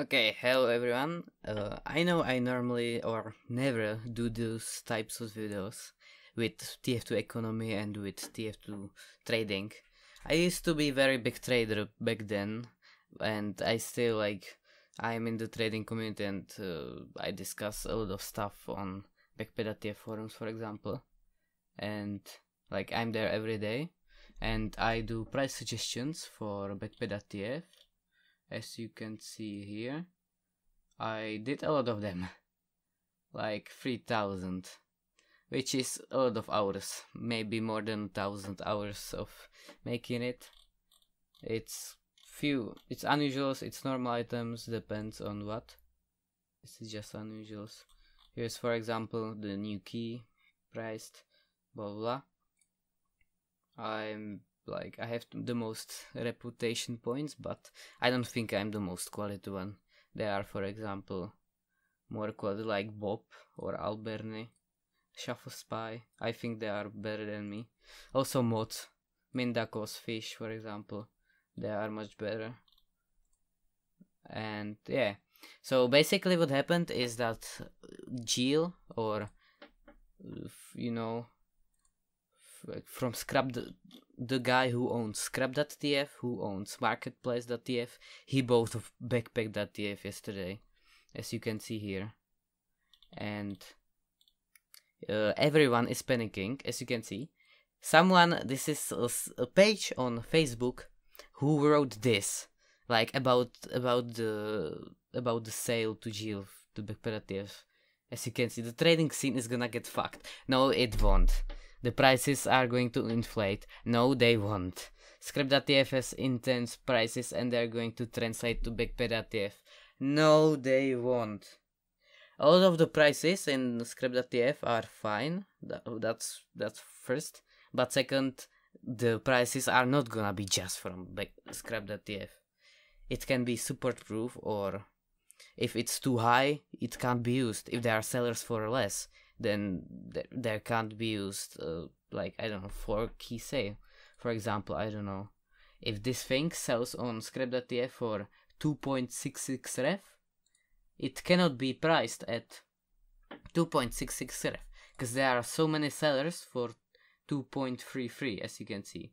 Okay, hello everyone. Uh, I know I normally or never do those types of videos with TF2 economy and with TF2 trading. I used to be very big trader back then, and I still like I'm in the trading community and uh, I discuss a lot of stuff on Backpack.tf forums, for example, and like I'm there every day, and I do price suggestions for Backpack.tf as you can see here I did a lot of them like 3000 which is a lot of hours maybe more than 1000 hours of making it. It's few it's unusuals it's normal items depends on what. This is just unusuals. Here's for example the new key priced blah blah. I'm like I have the most reputation points, but I don't think I'm the most quality one. There are, for example, more quality like Bob or Alberni, Shuffle Spy. I think they are better than me. Also mods, Mindakos Fish, for example, they are much better. And yeah, so basically what happened is that Geel or you know from Scrap the, the guy who owns Scrap.tf, who owns Marketplace.tf, he bought of Backpack.tf yesterday, as you can see here. And uh, everyone is panicking, as you can see. Someone, this is a, a page on Facebook who wrote this, like about about the about the sale to Geel to Backpack.tf. As you can see, the trading scene is gonna get fucked. No, it won't the prices are going to inflate. No, they won't. Scrap.tf has intense prices and they're going to translate to Backpack.tf. No, they won't. All of the prices in Scrap.tf are fine. that's that's first. But second, the prices are not gonna be just from Scrap.tf. It can be support proof or if it's too high, it can't be used. If there are sellers for less, then th- there can't be used uh, like I don't know for key sale. For example, I don't know if this thing sells on Scrap.tf for 2.66 ref, it cannot be priced at 2.66 ref because there are so many sellers for 2.33 as you can see.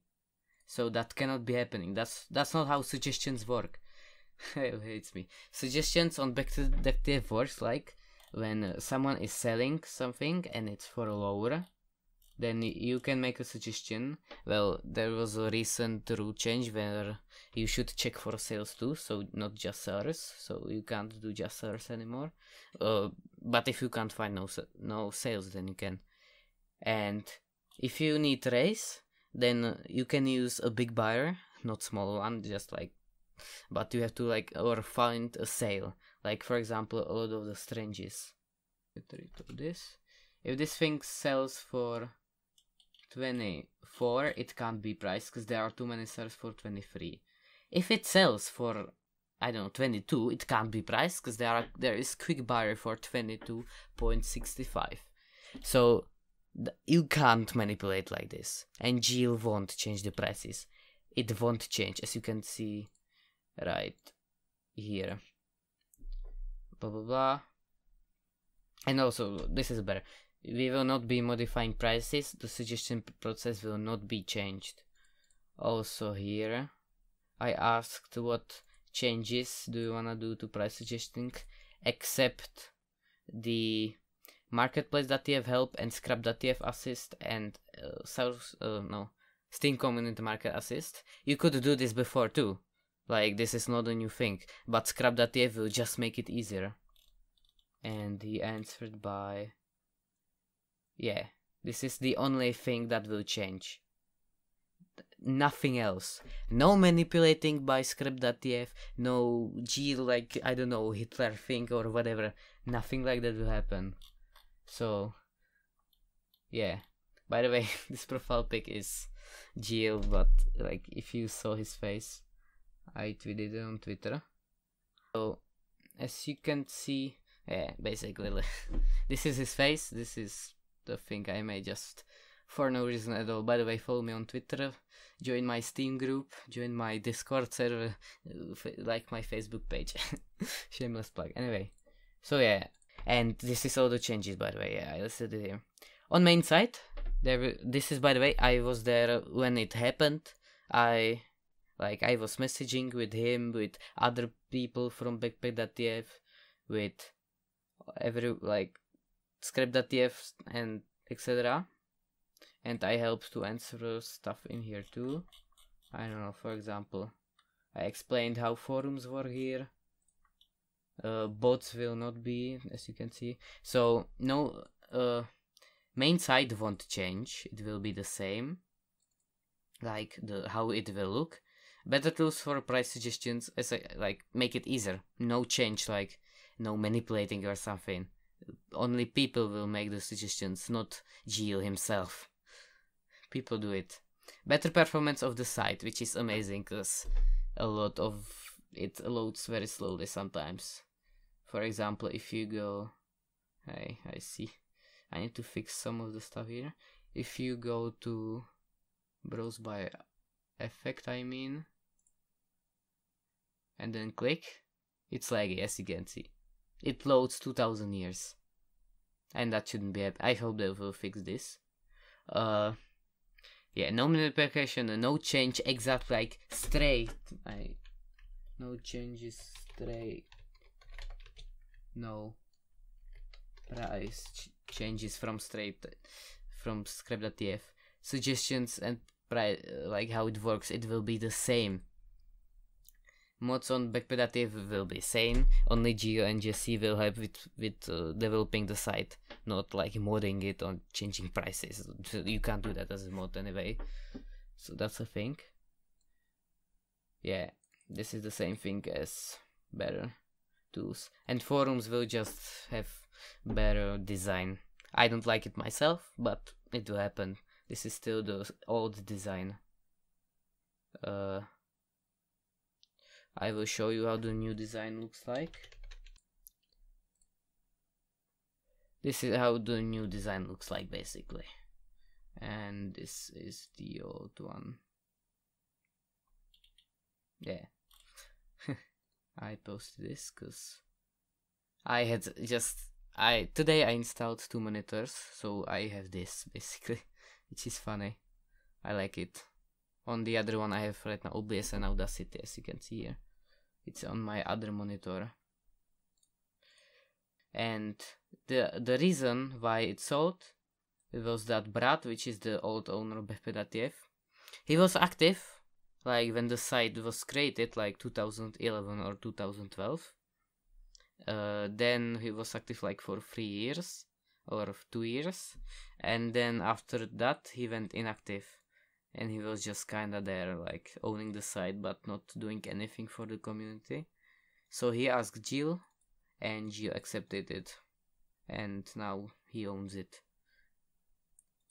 So that cannot be happening. That's that's not how suggestions work. it hates me. Suggestions on Backpack.tf works like when someone is selling something and it's for a lower then you can make a suggestion. Well there was a recent rule change where you should check for sales too so not just sellers so you can't do just sellers anymore. Uh, but if you can't find no no sales then you can. And if you need raise then you can use a big buyer not small one just like but you have to like or find a sale like for example a lot of the stranges get rid of this. If this thing sells for 24 it can't be priced because there are too many sellers for 23 if it sells for I don't know 22 it can't be priced because there are there is quick buyer for 22.65 so you can't manipulate like this. And Geel won't change the prices. It won't change as you can see right here blah blah blah. And also this is better. We will not be modifying prices. The suggestion process will not be changed. Also here I asked what changes do you wanna do to price suggesting except the marketplace.tf help and scrap.tf assist and uh, uh, no steam community market assist. You could do this before too like this is not a new thing. But scrap.tf will just make it easier. And he answered by yeah this is the only thing that will change. Nothing else. No manipulating by scrap.tf no g like i don't know hitler thing or whatever. Nothing like that will happen. So yeah. By the way this profile pic is Geel, but like if you saw his face I tweeted it on Twitter so as you can see yeah, basically. this is his face. This is the thing I made just for no reason at all. By the way, follow me on Twitter, join my Steam group, join my Discord server, like my Facebook page. Shameless plug. Anyway, so yeah, and this is all the changes. By the way, yeah, I listed it here. On main site, there. This is by the way, I was there when it happened. I like I was messaging with him, with other people from Backpack.tf, with every like scrap.tf and etc. And I helped to answer stuff in here too. I don't know, for example, I explained how forums work here. Uh, bots will not be, as you can see. So no, uh, main site won't change. It will be the same, like the how it will look. Better tools for price suggestions, as I, like make it easier. No change, like no manipulating or something. Only people will make the suggestions, not Geel himself. People do it. Better performance of the site, which is amazing because a lot of it loads very slowly sometimes. For example, if you go, hey, I see, I need to fix some of the stuff here. If you go to browse by effect, I mean, and then click, it's laggy as you can see. It loads 2000 years. And that shouldn't be I hope they will fix this. Uh yeah, no manipulation, no change exact like straight. I no changes straight. No price ch- changes from straight from scrap.tf. Suggestions and pri- like how it works, it will be the same mods on Backpack.tf will be same. Only Geel and Jesse will help with with uh, developing the site, not like modding it or changing prices. You can't do that as a mod anyway. So that's a thing. Yeah, this is the same thing as better tools. And forums will just have better design. I don't like it myself, but it will happen. This is still the old design. Uh, I will show you how the new design looks like. This is how the new design looks like basically. And this is the old one. Yeah. I posted this because I had just I today I installed two monitors, so I have this basically, which is funny. I like it. On the other one I have right now OBS and Audacity as you can see here. It's on my other monitor. And the the reason why it sold it was that Brad, which is the old owner of Backpack.tf, he was active like when the site was created like 2011 or 2012 uh, then he was active like for three years or two years. And then after that he went inactive and he was just kinda there like owning the site but not doing anything for the community. So he asked Geel and Geel accepted it. And now he owns it.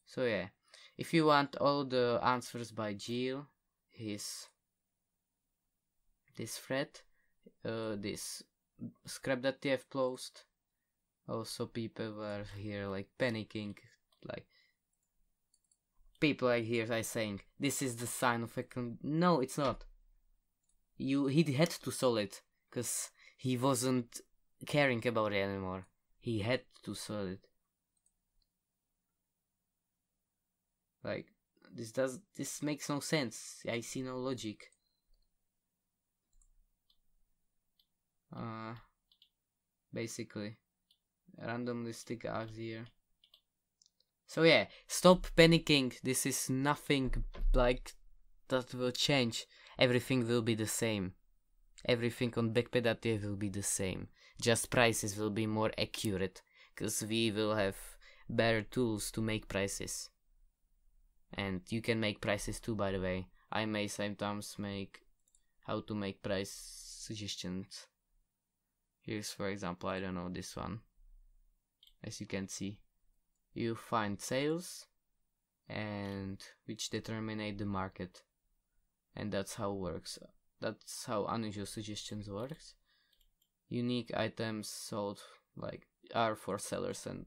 So yeah. If you want all the answers by Geel his this thread uh, this scrap.tf post. Also people were here like panicking like people I hear are saying this is the sign of a con-. no it's not you he had to solve it because he wasn't caring about it anymore he had to solve it like this does this makes no sense. I see no logic. Uh basically randomly stick out here. So yeah, stop panicking. This is nothing like that will change. Everything will be the same. Everything on Backpack.tf will be the same. Just prices will be more accurate because we will have better tools to make prices and you can make prices too by the way i may sometimes make how to make price suggestions here's for example i don't know this one as you can see you find sales and which determine the market and that's how it works that's how unusual suggestions works unique items sold like are for sellers and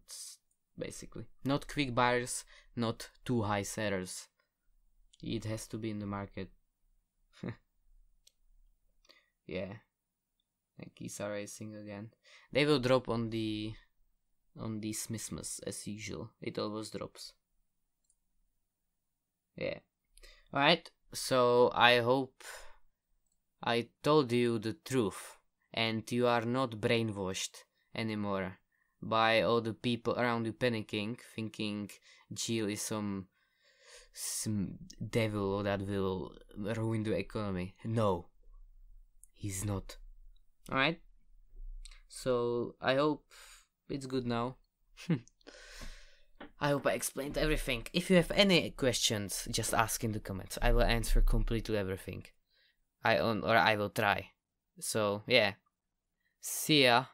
basically. Not quick buyers, not too high sellers. It has to be in the market. yeah. Keys are racing again. They will drop on the on the Smithmas as usual. It always drops. Yeah. Alright, so I hope I told you the truth and you are not brainwashed anymore by all the people around you panicking, thinking Geel is some some devil that will ruin the economy. No, he's not. Alright? So I hope it's good now. Hmm. I hope I explained everything. If you have any questions, just ask in the comments. I will answer completely everything. I own or I will try. So yeah. See ya.